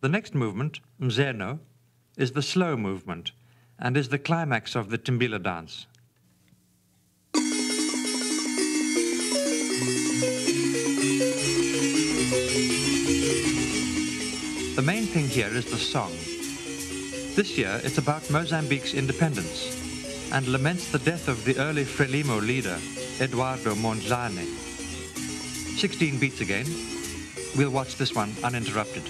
The next movement, Mzeno, is the slow movement and is the climax of the Timbila dance. The main thing here is the song. This year it's about Mozambique's independence and laments the death of the early Frelimo leader, Eduardo Mondlane. 16 beats again. We'll watch this one uninterrupted.